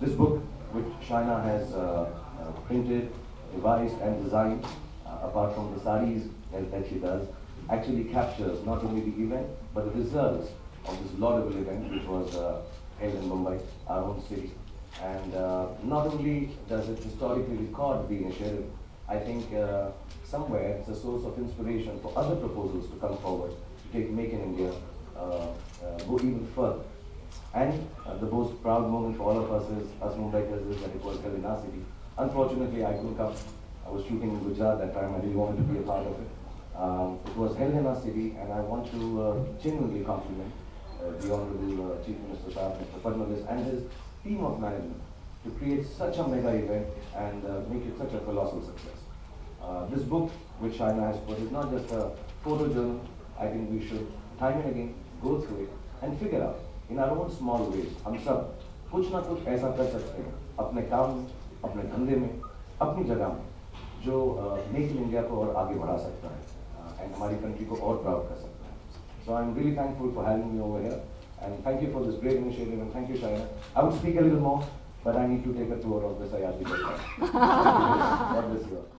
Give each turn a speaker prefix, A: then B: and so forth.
A: This book, which Shaina has uh, uh, printed, revised, and designed, uh, apart from the saris that, that she does, actually captures not only the event, but the results of this laudable event, which was uh, held in Mumbai, our own city. And uh, not only does it historically record the initiative, I think somewhere it's a source of inspiration for other proposals to come forward to take Make in India uh, uh, go even further. And uh, the most proud moment for all of us is, us Mumbaikars, is that it was held in our city. Unfortunately, I couldn't come. I was shooting in Gujarat that time. I really wanted to be a part of it. Um, it was held in our city, and I want to uh, genuinely compliment uh, the Honorable uh, Chief Minister Saab, Mr. Fadnavis, and his team of management to create such a mega event and uh, make it such a colossal success. Uh, this book, which Shaina has put, is not just a photo journal. I think we should time and again go through it and figure out in our own small ways हम सब कुछ ना कुछ ऐसा कर सकते हैं अपने काम में अपने धंधे में अपनी जगह में जो मेक इन इंडिया को और आगे बढ़ा सकता है एंड हमारी कंट्री को और प्राउड कर सकता है so I am really thankful for having me over here and thank you for this great initiative and thank you Shaira I would speak a little more but I need to take a tour of this IRC. this year.